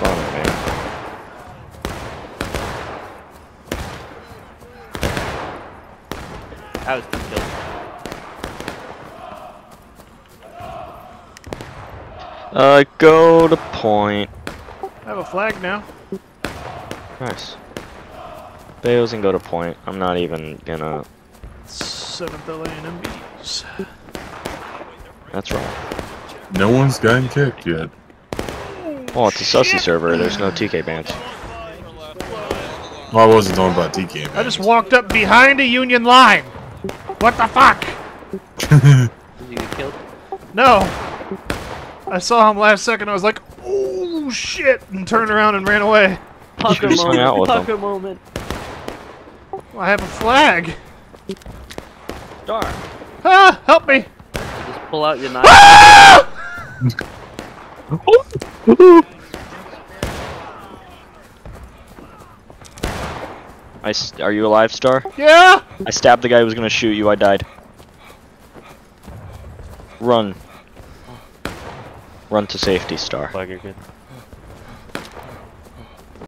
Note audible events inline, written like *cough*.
I. That was. Uh, go to point. I have a flag now. Nice. Bales and go to point. I'm not even gonna... 7th LA and MBs. That's wrong. No one's gotten kicked yet. Well, it's a sussy server. There's no TK bans. Well, I wasn't talking about TK. I just walked up behind a Union line. What the fuck? *laughs* Did you get killed? No. I saw him last second. I was like, oh shit, and turned around and ran away. Pucker just hung out moment. with them. Pucker moment. I have a flag. Star. Ah, help me. Just pull out your knife. *laughs* I s are you alive, Star? Yeah. I stabbed the guy who was gonna shoot you. I died. Run. Run to safety, Star. Flag, you're good.